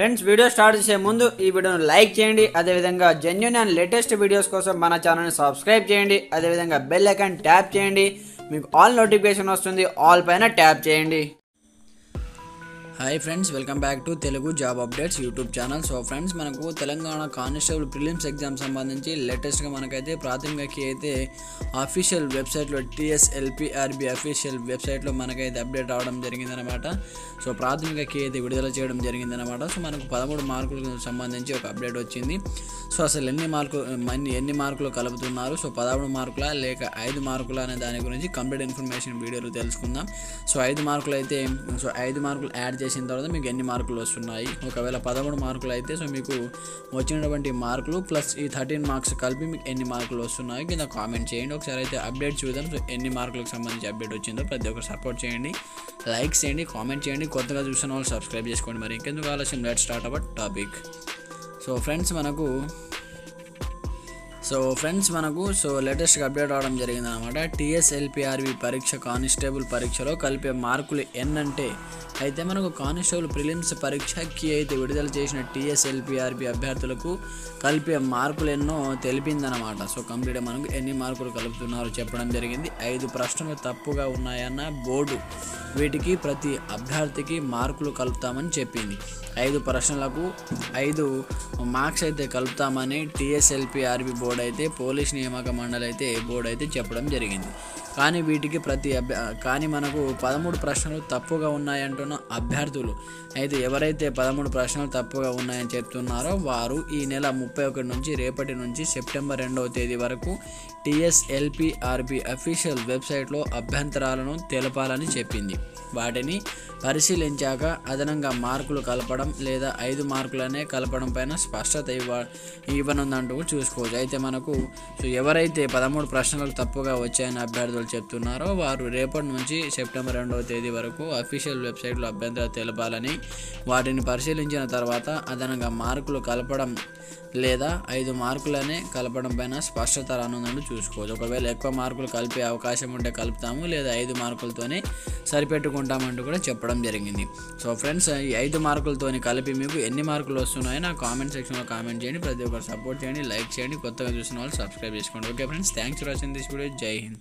Friends video start చేసే ముందు ఈ వీడియోను లైక్ చేయండి. అదేవిధంగా జెన్యున్ అండ్ లేటెస్ట్ వీడియోస్ కోసం మన ఛానల్ని సబ్స్క్రైబ్ చేయండి. అదేవిధంగా బెల్ ఐకాన్ ట్యాప్ చేయండి. మీకు ఆల్ నోటిఫికేషన్ వస్తుంది. ఆల్ పైన ట్యాప్ చేయండి. Hi friends welcome back to Telugu job updates YouTube channel so friends మనకు తెలంగాణ కానిస్టేబుల్ ప్రిలిమ్స్ ఎగ్జామ్ సంబంధించి లేటెస్ట్గా మనకైతే ప్రాథమికకి అయితే అఫీషియల్ వెబ్సైట్లో టీఎస్ఎల్పిఆర్బి అఫీషియల్ వెబ్సైట్లో మనకైతే అప్డేట్ అవడం జరిగిందనమాట సో ప్రాథమికకి అయితే విడుదల చేయడం జరిగిందనమాట సో మనకు పదమూడు మార్కులకు సంబంధించి ఒక అప్డేట్ వచ్చింది. సో అసలు ఎన్ని మార్కులు ఎన్ని ఎన్ని మార్కులు కలుపుతున్నారు? సో పదమూడు మార్కుల లేక ఐదు మార్కుల అనే దాని గురించి కంప్లీట్ ఇన్ఫర్మేషన్ వీడియోలో తెలుసుకుందాం. సో ఐదు మార్కులు అయితే సో ఐదు మార్కులు యాడ్ చేసి చేసిన తర్వాత మీకు ఎన్ని మార్కులు వస్తున్నాయి? ఒకవేళ పదమూడు మార్కులు అయితే సో మీకు వచ్చినటువంటి మార్కులు ప్లస్ ఈ థర్టీన్ మార్క్స్ కలిపి మీకు ఎన్ని మార్కులు వస్తున్నాయి? కింద కామెంట్ చేయండి. ఒకసారి అయితే అప్డేట్ చూద్దాం. సో ఎన్ని మార్కులకు సంబంధించి అప్డేట్ వచ్చిందో ప్రతి ఒక్కరు సపోర్ట్ చేయండి. లైక్ చేయండి కామెంట్ చేయండి. కొత్తగా చూసిన వాళ్ళు సబ్స్క్రైబ్ చేసుకోండి. మరి ఇంకెందుకు ఆలస్యం? Let start our topic so friends మనకు సో ఫ్రెండ్స్ మనకు సో లేటెస్ట్గా అప్డేట్ అవడం జరిగింది అనమాట టీఎస్ఎల్పిఆర్వి పరీక్ష కానిస్టేబుల్ పరీక్షలో కలిపే మార్కులు ఎన్ అంటే అయితే మనకు కానిస్టేబుల్ ప్రిలిమ్స్ పరీక్ష కీ అయితే విడుదల చేసిన టీఎస్ఎల్పిఆర్బి అభ్యర్థులకు కలిపే మార్కులు ఎన్నో తెలిపిందనమాట సో కంప్లీట్గా మనకు ఎన్ని మార్కులు కలుపుతున్నారో చెప్పడం జరిగింది. ఐదు ప్రశ్నలు తప్పుగా ఉన్నాయన్న బోర్డు వీటికి ప్రతి అభ్యర్థికి మార్కులు కలుపుతామని చెప్పింది. ఐదు ప్రశ్నలకు ఐదు మార్క్స్ అయితే కలుపుతామని టీఎస్ఎల్పిఆర్బి బోర్డు అయితే పోలీస్ నియామక మండలి అయితే బోర్డు అయితే చెప్పడం జరిగింది. కానీ వీటికి ప్రతి అభ్య కానీ మనకు పదమూడు ప్రశ్నలు తప్పుగా ఉన్నాయంటున్న అభ్యర్థులు. అయితే ఎవరైతే పదమూడు ప్రశ్నలు తప్పుగా ఉన్నాయని చెప్తున్నారో వారు ఈ నెల ముప్పై ఒకటి నుంచి రేపటి నుంచి సెప్టెంబర్ రెండవ తేదీ వరకు టీఎస్ఎల్పిఆర్బి అఫీషియల్ వెబ్సైట్లో అభ్యంతరాలను తెలపాలని చెప్పింది. వాటిని పరిశీలించాక అదనంగా మార్కులు కలపడం లేదా ఐదు మార్కులనే కలపడం పైన స్పష్టత ఇవ్వ ఇవ్వనుందంటూ చూసుకోవచ్చు. అయితే మనకు. సో ఎవరైతే పదమూడు ప్రశ్నలకు తప్పుగా వచ్చాయని అభ్యర్థులు చెప్తున్నారో వారు రేపటి నుంచి సెప్టెంబర్ రెండవ తేదీ వరకు అఫీషియల్ వెబ్సైట్లో అభ్యంతరాలు తెలపాలని వాటిని పరిశీలించిన తర్వాత అదనంగా మార్కులు కలపడం లేదా ఐదు మార్కులనే కలపడం పైన స్పష్టత రానుందని చూసుకోవచ్చు. ఒకవేళ ఎక్కువ మార్కులు కలిపే అవకాశం ఉంటే కలుపుతాము లేదా ఐదు మార్కులతోనే సరిపెట్టుకుంటామంటూ కూడా చెప్పడం జరిగింది. సో ఫ్రెండ్స్ ఈ ఐదు మార్కులతోని కలిపి మీకు ఎన్ని మార్కులు వస్తున్నాయో నా కామెంట్ సెక్షన్లో కామెంట్ చేయండి. ప్రతి ఒక్కరు సపోర్ట్ చేయండి లైక్ చేయండి. కొత్తగా చూసిన వాళ్ళు సబ్స్క్రైబ్ చేసుకోండి. Okay friends thanks for watching this video Jai Hind